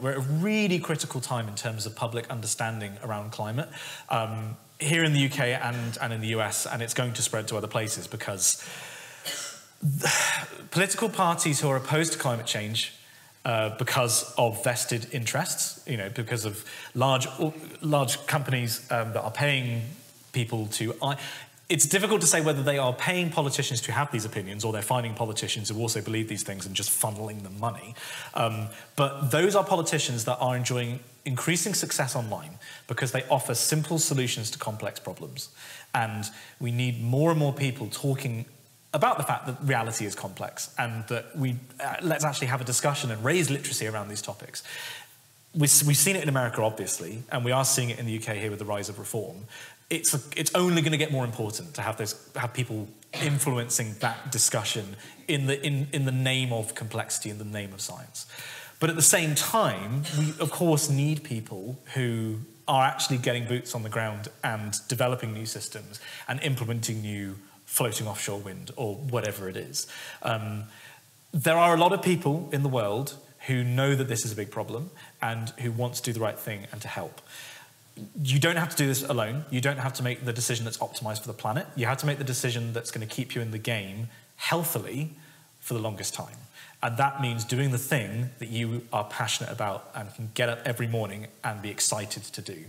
We're at a really critical time in terms of public understanding around climate. Um, here in the UK and, and in the US, and it's going to spread to other places because political parties who are opposed to climate change uh, because of vested interests, you know, because of large, large companies um, that are paying people to. It's difficult to say whether they are paying politicians to have these opinions or they're finding politicians who also believe these things and just funneling them money. Um, but those are politicians that are enjoying increasing success online because they offer simple solutions to complex problems. And we need more and more people talking about the fact that reality is complex and that we uh, let's actually have a discussion and raise literacy around these topics. We, we've seen it in America, obviously, and we are seeing it in the UK here with the rise of reform it's, it's only going to get more important to have, those, have people influencing that discussion in the, in, in the name of complexity, in the name of science. But at the same time, we of course need people who are actually getting boots on the ground and developing new systems and implementing new floating offshore wind or whatever it is. Um, there are a lot of people in the world who know that this is a big problem and who want to do the right thing and to help you don't have to do this alone. You don't have to make the decision that's optimized for the planet. You have to make the decision that's going to keep you in the game healthily for the longest time. And that means doing the thing that you are passionate about and can get up every morning and be excited to do.